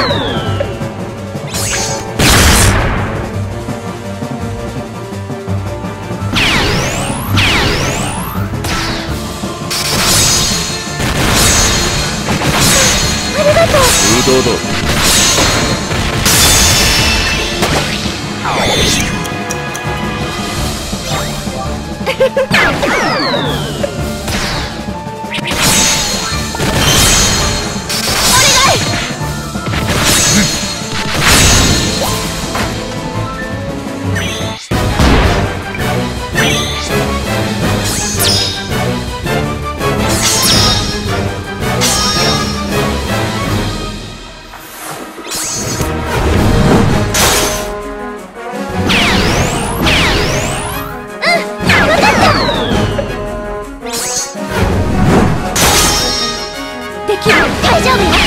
ありがとう。Kill me!